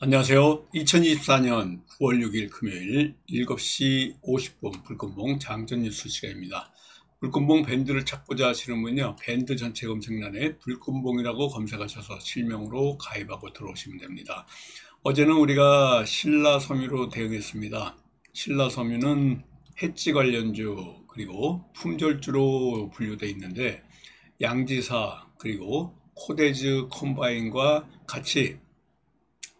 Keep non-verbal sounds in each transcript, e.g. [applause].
안녕하세요. 2024년 9월 6일 금요일 7시 50분 불금봉 장전 뉴스 시간입니다. 불금봉 밴드를 찾고자 하시는 분요 밴드 전체 검색란에 불금봉이라고 검색하셔서 실명으로 가입하고 들어오시면 됩니다. 어제는 우리가 신라 섬유로 대응했습니다. 신라 섬유는 헤지 관련주 그리고 품절주로 분류되어 있는데 양지사 그리고 코데즈 컴바인과 같이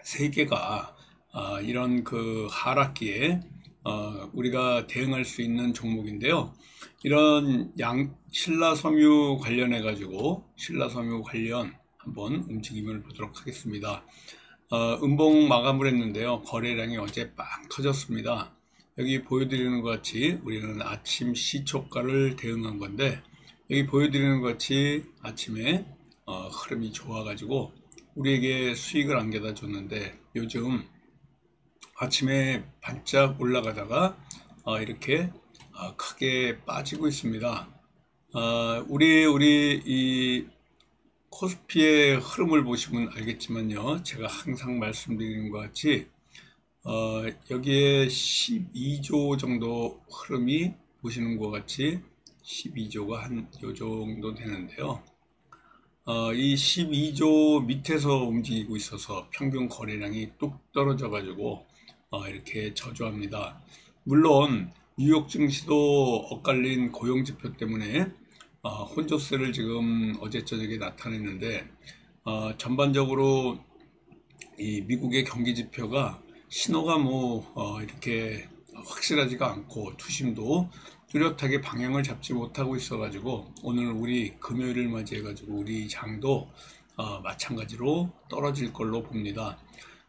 세 개가 어, 이런 그 하락기에 어, 우리가 대응할 수 있는 종목인데요. 이런 양 신라 섬유 관련해 가지고 신라 섬유 관련 한번 움직임을 보도록 하겠습니다. 어, 음봉 마감을 했는데요. 거래량이 어제 빵 터졌습니다. 여기 보여드리는 것 같이 우리는 아침 시초가를 대응한 건데 여기 보여드리는 것 같이 아침에 어, 흐름이 좋아가지고 우리에게 수익을 안겨다 줬는데 요즘 아침에 반짝 올라가다가 어, 이렇게 어, 크게 빠지고 있습니다. 어, 우리 우리 이 코스피의 흐름을 보시면 알겠지만요. 제가 항상 말씀드리는 것 같이 어, 여기에 12조 정도 흐름이 보시는 것 같이 12조가 한 요 정도 되는데요. 어, 이 12조 밑에서 움직이고 있어서 평균 거래량이 뚝 떨어져 가지고 어, 이렇게 저조합니다. 물론 뉴욕 증시도 엇갈린 고용 지표 때문에 어, 혼조세를 지금 어제 저녁에 나타냈는데 어, 전반적으로 이 미국의 경기 지표가 신호가 뭐 어, 이렇게 확실하지가 않고 투심도 뚜렷하게 방향을 잡지 못하고 있어가지고 오늘 우리 금요일을 맞이해가지고 우리 장도 어, 마찬가지로 떨어질 걸로 봅니다.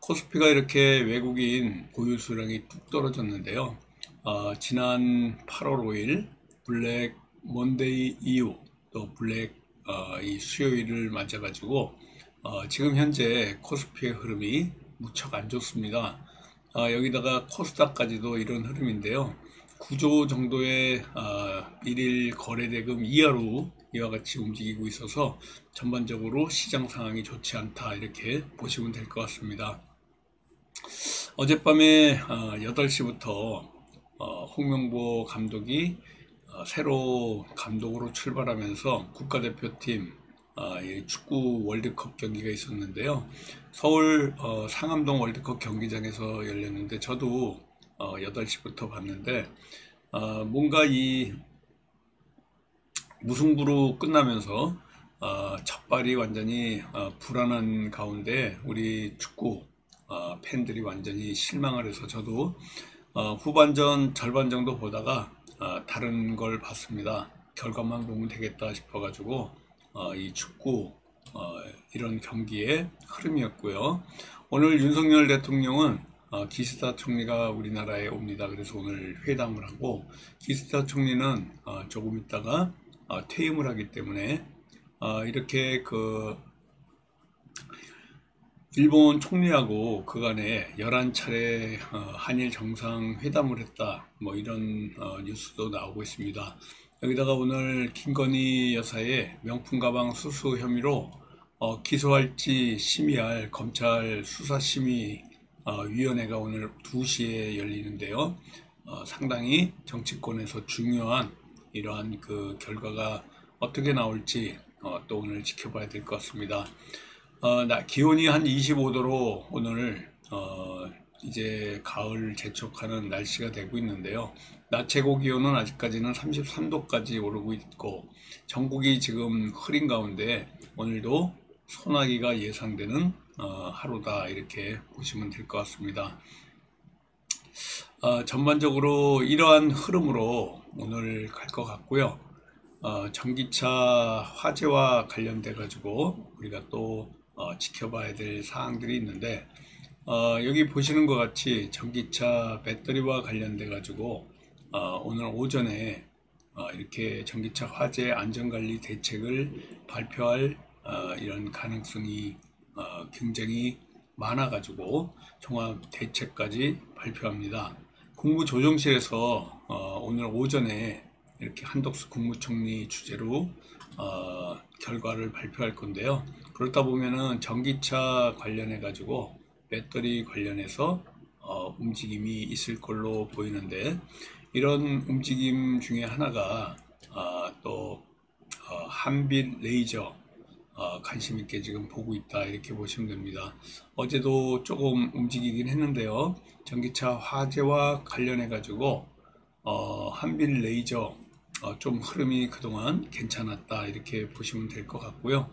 코스피가 이렇게 외국인 보유 수량이 뚝 떨어졌는데요. 어, 지난 8월 5일 블랙 먼데이 이후 또 블랙 어, 이 수요일을 맞아가지고 어, 지금 현재 코스피의 흐름이 무척 안 좋습니다. 어, 여기다가 코스닥까지도 이런 흐름인데요. 9조 정도의 어, 일일 거래대금 이하로 이와 같이 움직이고 있어서 전반적으로 시장 상황이 좋지 않다 이렇게 보시면 될 것 같습니다. 어젯밤에 8시부터 어, 홍명보 감독이 새로 감독으로 출발하면서 국가대표팀 축구 월드컵 경기가 있었는데요. 서울 상암동 월드컵 경기장에서 열렸는데 저도 어, 8시부터 봤는데 어, 뭔가 이 무승부로 끝나면서 어, 첫 발이 완전히 어, 불안한 가운데 우리 축구 어, 팬들이 완전히 실망을 해서 저도 어, 후반전 절반 정도 보다가 어, 다른 걸 봤습니다. 결과만 보면 되겠다 싶어가지고 어, 이 축구 어, 이런 경기의 흐름이었고요. 오늘 윤석열 대통령은 어, 기시다 총리가 우리나라에 옵니다. 그래서 오늘 회담을 하고 기시다 총리는 어, 조금 있다가 어, 퇴임을 하기 때문에 어, 이렇게 그 일본 총리하고 그간에 11차례 어, 한일 정상회담을 했다. 뭐 이런 어, 뉴스도 나오고 있습니다. 여기다가 오늘 김건희 여사의 명품 가방 수수 혐의로 기소할지 심의할 검찰 수사심의 어, 위원회가 오늘 2시에 열리는데요. 어, 상당히 정치권에서 중요한 이러한 그 결과가 어떻게 나올지 어, 또 오늘 지켜봐야 될 것 같습니다. 어, 나, 기온이 한 25도로 오늘 어, 이제 가을 재촉하는 날씨가 되고 있는데요. 낮 최고 기온은 아직까지는 33도까지 오르고 있고 전국이 지금 흐린 가운데 오늘도 소나기가 예상되는 어, 하루다 이렇게 보시면 될 것 같습니다. 어, 전반적으로 이러한 흐름으로 오늘 갈 것 같고요. 어, 전기차 화재와 관련돼 가지고 우리가 또 어, 지켜봐야 될 사항들이 있는데 어, 여기 보시는 것 같이 전기차 배터리와 관련돼 가지고 어, 오늘 오전에 이렇게 전기차 화재 안전관리 대책을 발표할 이런 가능성이 어, 굉장히 많아가지고 종합 대책까지 발표합니다. 국무조정실에서 어, 오늘 오전에 이렇게 한덕수 국무총리 주재로 어, 결과를 발표할 건데요. 그렇다 보면은 전기차 관련해 가지고 배터리 관련해서 어, 움직임이 있을 걸로 보이는데 이런 움직임 중에 하나가 어, 또 어, 한빛 레이저 어, 관심 있게 지금 보고 있다 이렇게 보시면 됩니다. 어제도 조금 움직이긴 했는데요. 전기차 화재와 관련해 가지고 어, 한빛 레이저 어, 좀 흐름이 그동안 괜찮았다 이렇게 보시면 될 것 같고요.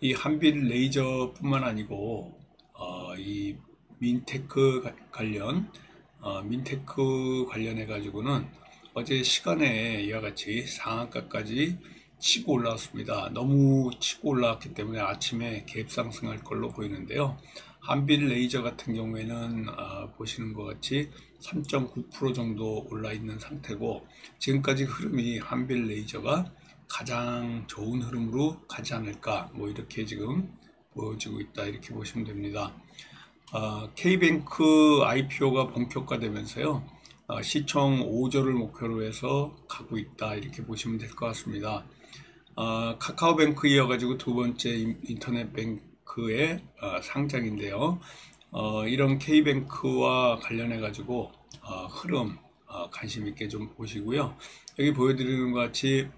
이 한빛 레이저뿐만 아니고 어, 이 민테크 관련 어, 민테크 관련해 가지고는 어제 시간에 이와 같이 상한가까지 치고 올라왔습니다. 너무 치고 올라왔기 때문에 아침에 갭 상승할 걸로 보이는데요. 한빛 레이저 같은 경우에는 어, 보시는 것 같이 3.9% 정도 올라 있는 상태고 지금까지 흐름이 한빛 레이저가 가장 좋은 흐름으로 가지 않을까 뭐 이렇게 지금 보여지고 있다 이렇게 보시면 됩니다. 어, K뱅크 IPO가 본격화되면서요 어, 시총 5조를 목표로 해서 가고 있다 이렇게 보시면 될 것 같습니다. 어, 카카오뱅크 이어가지고 두 번째 인터넷 뱅크의 어, 상장인데요. 어, 이런 K뱅크와 관련해 가지고 어, 흐름 어, 관심 있게 좀 보시고요. 여기 보여드리는 것 같이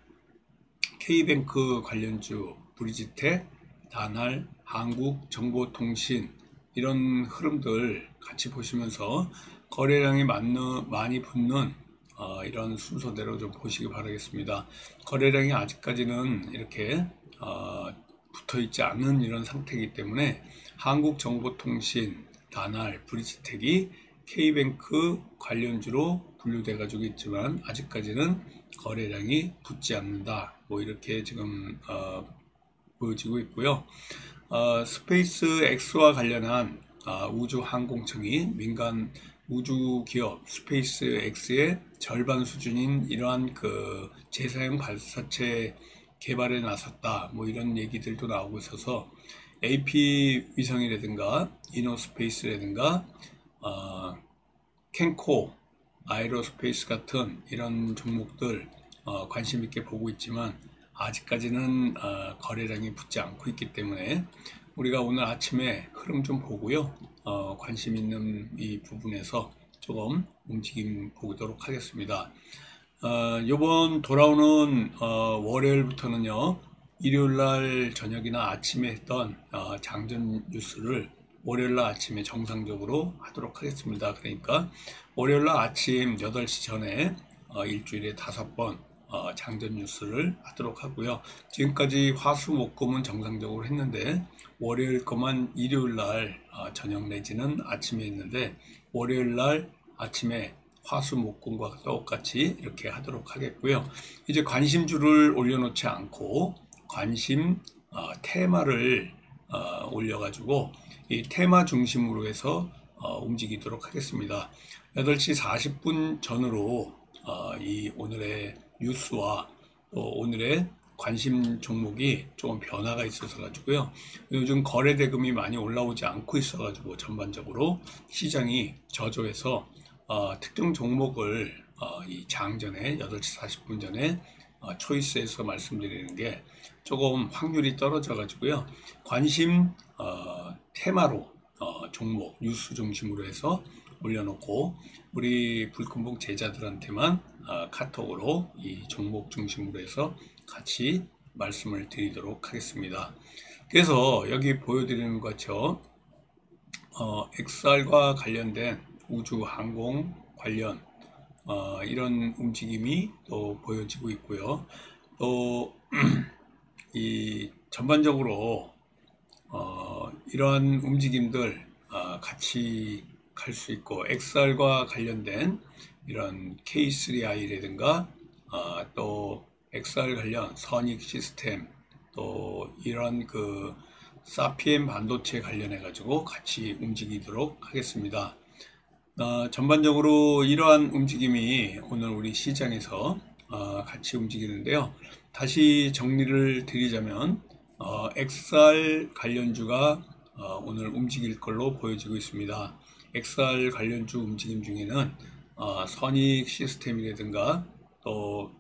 K뱅크 관련주 브리지텍, 다날, 한국 정보통신 이런 흐름들 같이 보시면서 거래량이 많는, 많이 붙는 어, 이런 순서대로 좀 보시기 바라겠습니다. 거래량이 아직까지는 이렇게 어, 붙어 있지 않는 이런 상태이기 때문에 한국정보통신, 다날, 브리지텍이 K뱅크 관련주로 분류돼 가지고 있지만 아직까지는 거래량이 붙지 않는다. 뭐 이렇게 지금 어, 보여지고 있고요. 어, 스페이스 X와 관련한 어, 우주항공청이 민간 우주 기업 스페이스 X의 절반 수준인 이러한 그 재사용 발사체 개발에 나섰다. 뭐 이런 얘기들도 나오고 있어서 AP 위성이라든가 이노스페이스라든가 어, 캔코, 아이로스페이스 같은 이런 종목들 어, 관심 있게 보고 있지만 아직까지는 어, 거래량이 붙지 않고 있기 때문에 우리가 오늘 아침에 흐름 좀 보고요. 어, 관심 있는 이 부분에서 조금 움직임 보도록 하겠습니다. 어, 이번 돌아오는 어, 월요일부터는요. 일요일날 저녁이나 아침에 했던 어, 장전 뉴스를 월요일날 아침에 정상적으로 하도록 하겠습니다. 그러니까 월요일날 아침 8시 전에 어, 일주일에 다섯 번 어, 장전 뉴스를 하도록 하고요. 지금까지 화수 목금은 정상적으로 했는데 월요일 것만 일요일 날 어, 저녁 내지는 아침에 했는데 월요일 날 아침에 화수 목금과 똑같이 이렇게 하도록 하겠고요. 이제 관심주를 올려놓지 않고 관심 어, 테마를 어, 올려가지고 이 테마 중심으로 해서 어, 움직이도록 하겠습니다. 8시 40분 전으로 어, 이 오늘의 뉴스와 또 오늘의 관심 종목이 조금 변화가 있어서 가지고요. 요즘 거래 대금이 많이 올라오지 않고 있어 가지고 전반적으로 시장이 저조해서 어, 특정 종목을 어, 이 장전에 8시 40분 전에 어, 초이스에서 말씀드리는 게 조금 확률이 떨어져 가지고요. 관심 어, 테마로 어, 종목 뉴스 중심으로 해서 올려놓고 우리 불금봉 제자들한테만 어, 카톡으로 이 종목 중심으로 해서 같이 말씀을 드리도록 하겠습니다. 그래서 여기 보여드리는 것처럼 어, XR과 관련된 우주 항공 관련 어, 이런 움직임이 또 보여지고 있고요. 또 [clears throat] 이 전반적으로 어, 이러한 움직임들 어, 같이 갈 수 있고 XR과 관련된 이런 K3i라든가 어, 또 XR 관련 선익 시스템 또 이런 그 사피엠 반도체 관련해 가지고 같이 움직이도록 하겠습니다. 어, 전반적으로 이러한 움직임이 오늘 우리 시장에서 어, 같이 움직이는데요. 다시 정리를 드리자면 어, XR 관련주가 어, 오늘 움직일 걸로 보여지고 있습니다. XR 관련주 움직임 중에는 어, 선익 시스템이라든가 또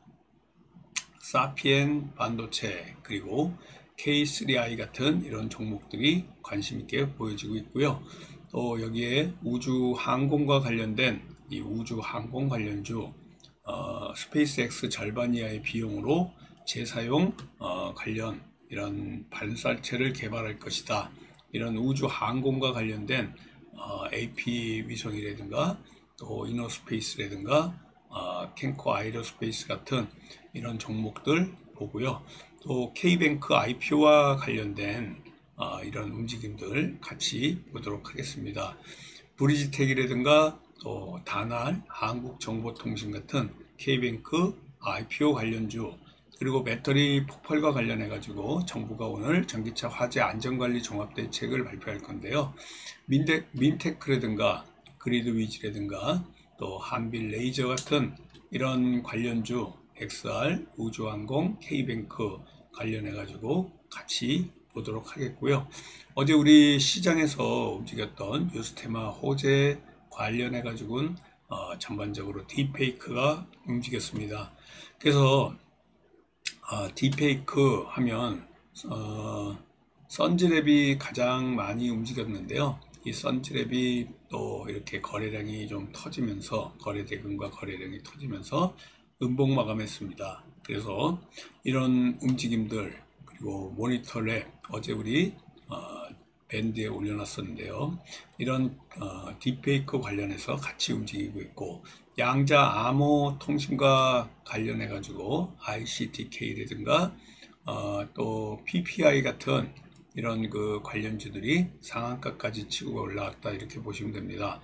사피엔 반도체 그리고 K3i 같은 이런 종목들이 관심 있게 보여지고 있고요. 또 여기에 우주 항공과 관련된 이 우주 항공 관련주 어, 스페이스X 절반 이하의 비용으로 재사용 어, 관련 이런 발살체를 개발할 것이다. 이런 우주 항공과 관련된 어, AP 위성이라든가 또 이너스페이스라든가 어, 캔코 아이로스페이스 같은 이런 종목들 보고요. 또 K뱅크 IPO와 관련된 어, 이런 움직임들 같이 보도록 하겠습니다. 브리지텍이라든가 또 다날, 한국정보통신 같은 K뱅크 IPO 관련주 그리고 배터리 폭발과 관련해 가지고 정부가 오늘 전기차 화재 안전관리 종합대책을 발표할 건데요. 민데, 민테크라든가 그리드 위즈라든가 또 한빌 레이저 같은 이런 관련주 XR, 우주항공, K뱅크 관련해 가지고 같이 보도록 하겠고요. 어제 우리 시장에서 움직였던 뉴스 테마 호재 관련해 가지고는 어, 전반적으로 딥페이크가 움직였습니다. 그래서 어, 딥페이크 하면 어, 선즈랩이 가장 많이 움직였는데요. 이 선즈랩이 또 이렇게 거래량이 좀 터지면서 거래 대금과 거래량이 터지면서 음봉 마감했습니다. 그래서 이런 움직임들 그리고 모니터랩 어제 우리 어, 밴드에 올려놨었는데요. 이런 어, 딥페이크 관련해서 같이 움직이고 있고 양자 암호 통신과 관련해 가지고 ICTK라든가 어, 또 PPI 같은 이런 그 관련주들이 상한가까지 치고 올라왔다 이렇게 보시면 됩니다.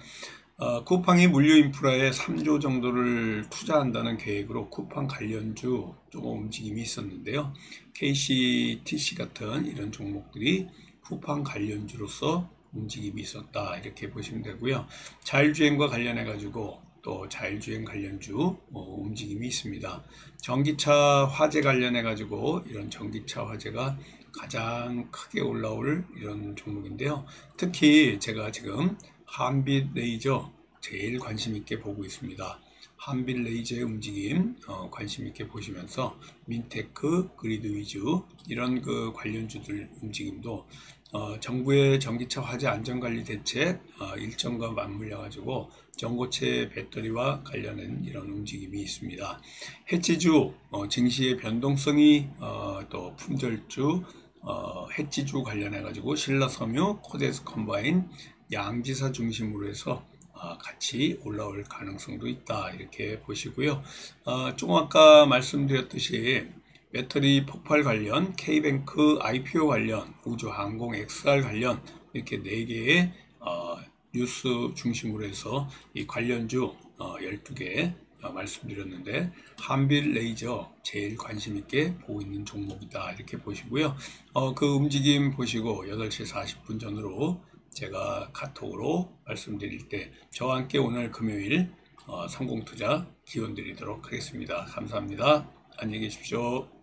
어, 쿠팡이 물류 인프라에 3조 정도를 투자한다는 계획으로 쿠팡 관련주 조금 움직임이 있었는데요. KCTC 같은 이런 종목들이 쿠팡 관련주로서 움직임이 있었다 이렇게 보시면 되고요. 자율주행과 관련해 가지고 또 자율주행 관련주 어, 움직임이 있습니다. 전기차 화재 관련해 가지고 이런 전기차 화재가 가장 크게 올라올 이런 종목인데요. 특히 제가 지금 한빛 레이저 제일 관심 있게 보고 있습니다. 한빛 레이저의 움직임 어, 관심 있게 보시면서 민테크, 그리드 위주 이런 그 관련주들 움직임도 어, 정부의 전기차 화재 안전관리 대책 어, 일정과 맞물려 가지고 전고체 배터리와 관련된 이런 움직임이 있습니다. 헤지주 어, 증시의 변동성이 어, 또 품절주 어, 헤지주 관련해 가지고 신라섬유, 코데스 컴바인 양지사 중심으로 해서 어, 같이 올라올 가능성도 있다 이렇게 보시고요. 어, 조금 아까 말씀드렸듯이 배터리 폭발 관련, K뱅크 IPO 관련, 우주항공 XR 관련 이렇게 네 개의 어, 뉴스 중심으로 해서 이 관련주 12개 말씀드렸는데 한빌 레이저 제일 관심 있게 보고 있는 종목이다 이렇게 보시고요. 어, 그 움직임 보시고 8시 40분 전으로 제가 카톡으로 말씀드릴 때 저와 함께 오늘 금요일 어, 성공투자 기원 드리도록 하겠습니다. 감사합니다. 안녕히 계십시오.